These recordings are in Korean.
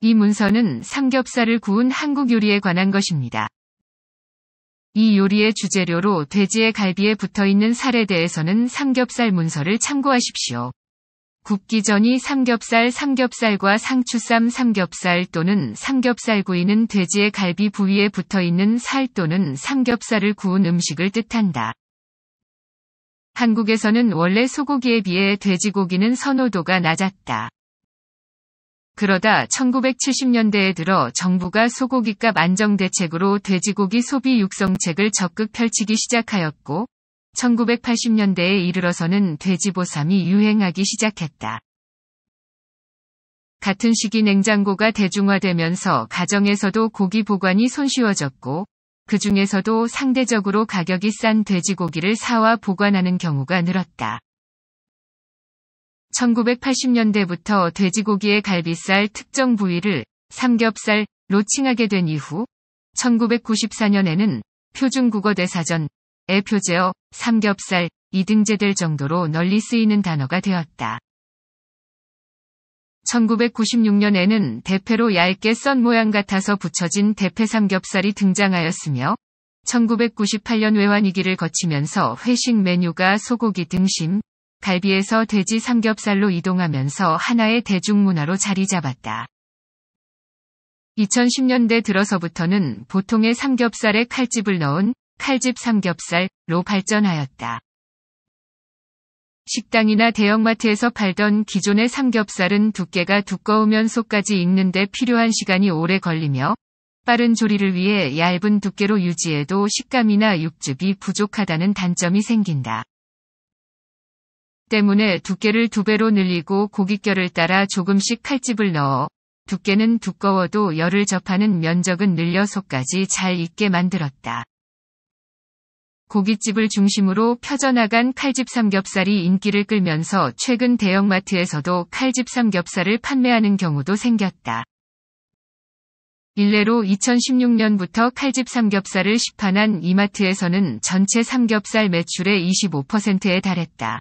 이 문서는 삼겹살을 구운 한국 요리에 관한 것입니다. 이 요리의 주재료로 돼지의 갈비에 붙어 있는 살에 대해서는 삼겹살 문서를 참고하십시오. 굽기 전이 삼겹살 삼겹살과 상추쌈 삼겹살 또는 삼겹살 구이는 돼지의 갈비 부위에 붙어 있는 살 또는 삼겹살을 구운 음식을 뜻한다. 한국에서는 원래 소고기에 비해 돼지고기는 선호도가 낮았다. 그러다 1970년대에 들어 정부가 소고기값 안정 대책으로 돼지고기 소비 육성책을 적극 펼치기 시작하였고 1980년대에 이르러서는 돼지보쌈이 유행하기 시작했다. 같은 시기 냉장고가 대중화되면서 가정에서도 고기 보관이 손쉬워졌고 그 중에서도 상대적으로 가격이 싼 돼지고기를 사와 보관하는 경우가 늘었다. 1980년대부터 돼지고기의 갈비살 특정 부위를 삼겹살로 칭하게 된 이후 1994년에는 표준국어 대사전에 표제어 삼겹살 이 등재될 정도로 널리 쓰이는 단어가 되었다. 1996년에는 대패로 얇게 썬 모양 같아서 붙여진 대패 삼겹살이 등장하였으며 1998년 외환위기를 거치면서 회식 메뉴가 소고기 등심, 갈비에서 돼지 삼겹살로 이동하면서 하나의 대중문화로 자리 잡았다. 2010년대 들어서부터는 보통의 삼겹살에 칼집을 넣은 칼집 삼겹살로 발전하였다. 식당이나 대형마트에서 팔던 기존의 삼겹살은 두께가 두꺼우면 속까지 익는데 필요한 시간이 오래 걸리며 빠른 조리를 위해 얇은 두께로 유지해도 식감이나 육즙이 부족하다는 단점이 생긴다. 때문에 두께를 두 배로 늘리고 고깃결을 따라 조금씩 칼집을 넣어 두께는 두꺼워도 열을 접하는 면적은 늘려 속까지 잘 익게 만들었다. 고깃집을 중심으로 펴져나간 칼집 삼겹살이 인기를 끌면서 최근 대형마트에서도 칼집 삼겹살을 판매하는 경우도 생겼다. 일례로 2016년부터 칼집 삼겹살을 시판한 이마트에서는 전체 삼겹살 매출의 25%에 달했다.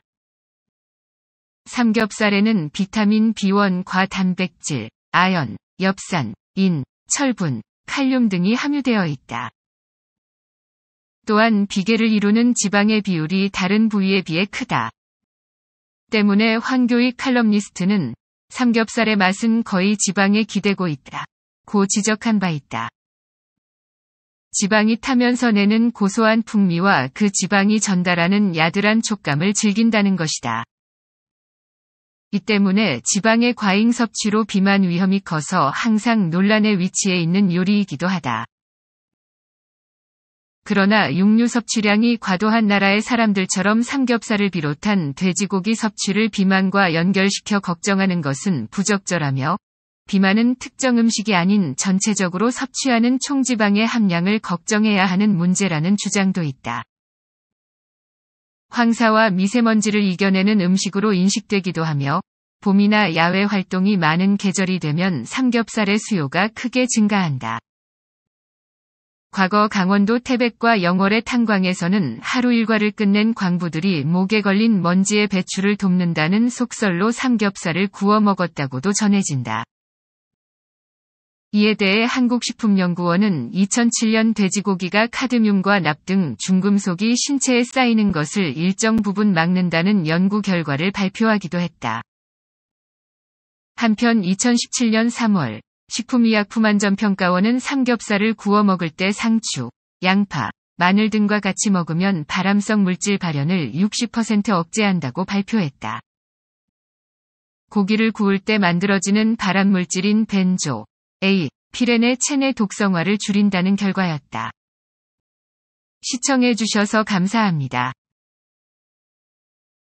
삼겹살에는 비타민 B1과 단백질, 아연, 엽산, 인, 철분, 칼륨 등이 함유되어 있다. 또한 비계를 이루는 지방의 비율이 다른 부위에 비해 크다. 때문에 황교익 칼럼니스트는 삼겹살의 맛은 거의 지방에 기대고 있다. 고 지적한 바 있다. 지방이 타면서 내는 고소한 풍미와 그 지방이 전달하는 야들한 촉감을 즐긴다는 것이다. 이 때문에 지방의 과잉 섭취로 비만 위험이 커서 항상 논란의 위치에 있는 요리이기도 하다. 그러나 육류 섭취량이 과도한 나라의 사람들처럼 삼겹살을 비롯한 돼지고기 섭취를 비만과 연결시켜 걱정하는 것은 부적절하며 비만은 특정 음식이 아닌 전체적으로 섭취하는 총지방의 함량을 걱정해야 하는 문제라는 주장도 있다. 황사와 미세먼지를 이겨내는 음식으로 인식되기도 하며 봄이나 야외 활동이 많은 계절이 되면 삼겹살의 수요가 크게 증가한다. 과거 강원도 태백과 영월의 탄광에서는 하루 일과를 끝낸 광부들이 목에 걸린 먼지의 배출을 돕는다는 속설로 삼겹살을 구워 먹었다고도 전해진다. 이에 대해 한국식품연구원은 2007년 돼지고기가 카드뮴과 납 등 중금속이 신체에 쌓이는 것을 일정 부분 막는다는 연구 결과를 발표하기도 했다. 한편 2017년 3월 식품의약품안전평가원은 삼겹살을 구워 먹을 때 상추, 양파, 마늘 등과 같이 먹으면 발암성 물질 발현을 60% 억제한다고 발표했다. 고기를 구울 때 만들어지는 발암 물질인 벤조, A, 피렌의 체내 독성화를 줄인다는 결과였다. 시청해주셔서 감사합니다.